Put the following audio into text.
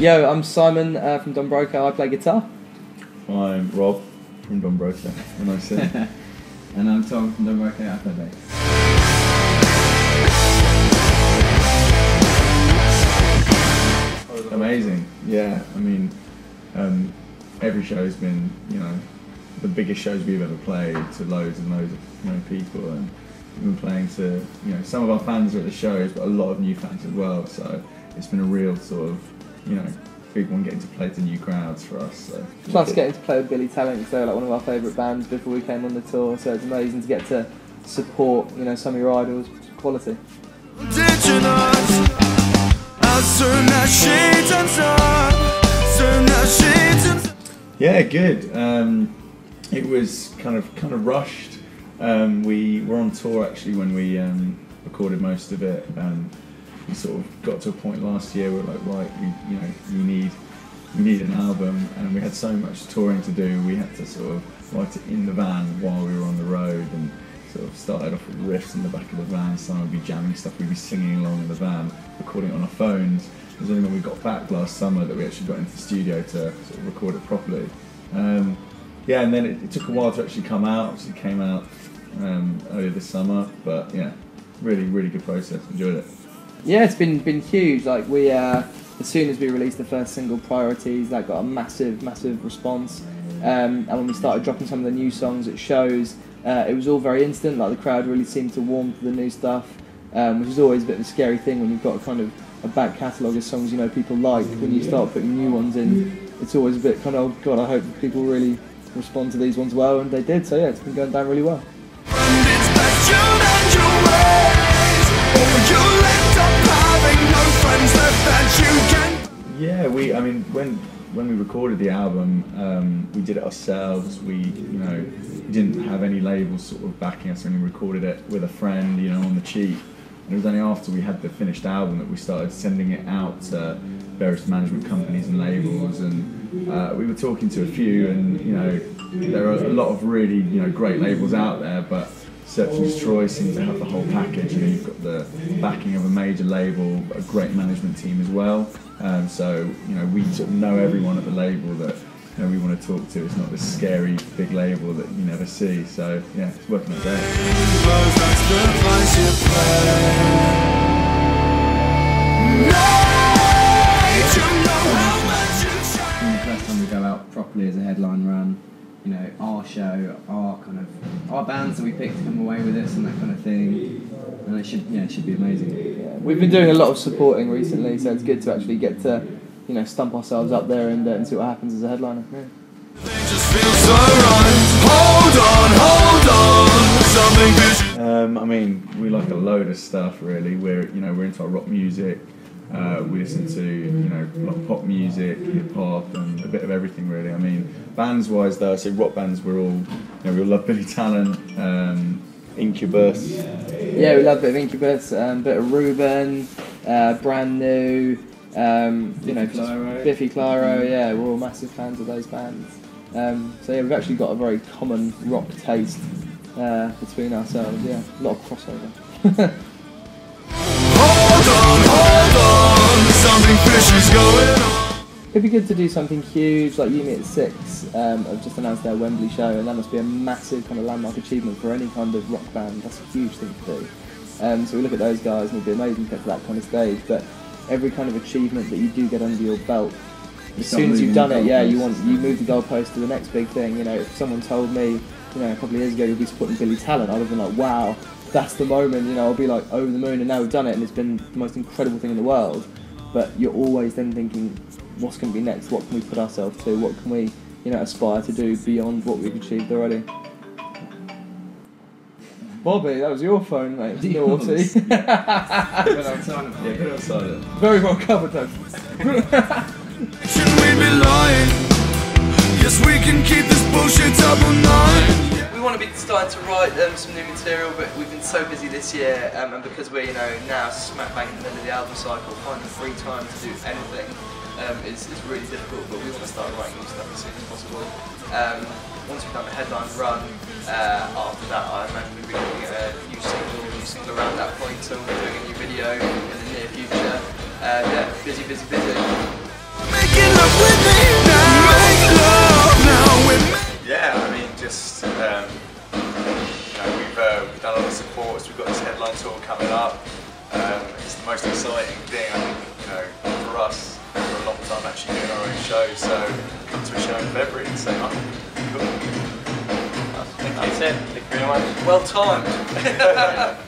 Yo, I'm Simon uh, from Don Broco. I play guitar. I'm Rob from Don Broco, and I sing. and I'm Tom from Don't Work Out Bass. Amazing. Yeah, I mean, um, every show's been, you know, the biggest shows we've ever played to loads and loads of you know, people, and we've been playing to, you know, some of our fans are at the shows, but a lot of new fans as well. So it's been a real sort of, you know, big one getting to play to new crowds for us. So. Plus, getting to play with Billy Talent, 'cause they were like one of our favourite bands before we came on the tour. So it's amazing to get to support, you know, some of your idols. Quality. Indigenous As soon as she turns on Soon as she turns Yeah, good. Um, it was kind of kind of rushed. Um, we were on tour actually when we um, recorded most of it. We sort of got to a point last year where like, right, we you know we need we need an album, and we had so much touring to do. We had to sort of write it in the van while we were on the road, and sort of started off with riffs in the back of the van. Some would be jamming stuff, we'd be singing along in the van, recording it on our phones. It was only when we got back last summer that we actually got into the studio to sort of record it properly. Um, yeah, and then it, it took a while to actually come out. So it came out um, earlier this summer, but yeah, really, really good process. Enjoyed it. Yeah, it's been been huge. Like we, uh, as soon as we released the first single, Priorities, that got a massive, massive response. Um, and when we started dropping some of the new songs at shows, uh, it was all very instant. Like the crowd really seemed to warm to the new stuff, um, which is always a bit of a scary thing when you've got a kind of a back catalogue of songs you know people like. When you start putting new ones in, it's always a bit kind of, oh god, I hope people really respond to these ones well, and they did. So yeah, it's been going down really well. We. I mean, when when we recorded the album, um, we did it ourselves. We, you know, didn't have any labels sort of backing us, and we recorded it with a friend, you know, on the cheap. And it was only after we had the finished album that we started sending it out to various management companies and labels. And uh, we were talking to a few, and you know, there are a lot of really, you know, great labels out there, but Search and Destroy seems to have the whole package. You know, you've got the backing of a major label, a great management team as well. Um, so you know, we sort of know everyone at the label that you know, we want to talk to. It's not this scary big label that you never see. So yeah, it's working out great. You know, our show, our kind of our bands that we picked to come away with us and that kind of thing. And it should yeah, it should be amazing. Yeah, we've been doing a lot of supporting recently, so it's good to actually get to, you know, stump ourselves up there and, uh, and see what happens as a headliner. Yeah. They just feel so right Hold on, hold on Something vision Um, I mean, we like a load of stuff really. We're you know we're into our rock music. Uh, we listen to you know a lot of pop music, hip hop, and a bit of everything really. I mean, bands wise though, I say rock bands. We're all you know we all love Billy Talent, um, Incubus. Yeah, we love a bit of Incubus, um, bit of Reuben, uh, brand new, um, you know, just Clyro. Biffy Clyro. Yeah, we're all massive fans of those bands. Um, so yeah, we've actually got a very common rock taste uh, between ourselves. Yeah, a lot of crossover. It'd be good to do something huge, like You Me at Six um, have just announced their Wembley show, and that must be a massive kind of landmark achievement for any kind of rock band. That's a huge thing to do. Um, so we look at those guys, and it'd be amazing to get to that kind of stage. But every kind of achievement that you do get under your belt, as soon as you've done it, yeah, you want you move the goalpost to the next big thing. You know, if someone told me, you know, a couple of years ago you'll be supporting Billy Talent, I'd have been like, wow, that's the moment. You know, I'll be like over the moon, and now we've done it, and it's been the most incredible thing in the world. But you're always then thinking, what's going to be next? What can we put ourselves to? What can we, you know, aspire to do beyond what we've achieved already? Bobby, that was your phone, mate. Yours. Naughty. Yeah, put it on silent. Very well covered, though. Should we be lying? Yes, we can keep To starting to write um, some new material, but we've been so busy this year, um, and because we're you know now smack bang in the middle of the album cycle, finding free time to do anything um, is, is really difficult. But we want to start writing new stuff as soon as possible. Um, once we've done the headline run, uh, after that, I imagine we'll be at a new single, new single around that point. So we'll be doing a new video in the near future. Uh, yeah, busy, busy, busy. Um, you know, we've, uh, we've done a lot of supports, we've got this headline tour coming up. Um, it's the most exciting thing, I think, you know, for us for a long time actually doing our own show, so come to a show in February and say. Cool. That's it. Thank you very much. Well timed.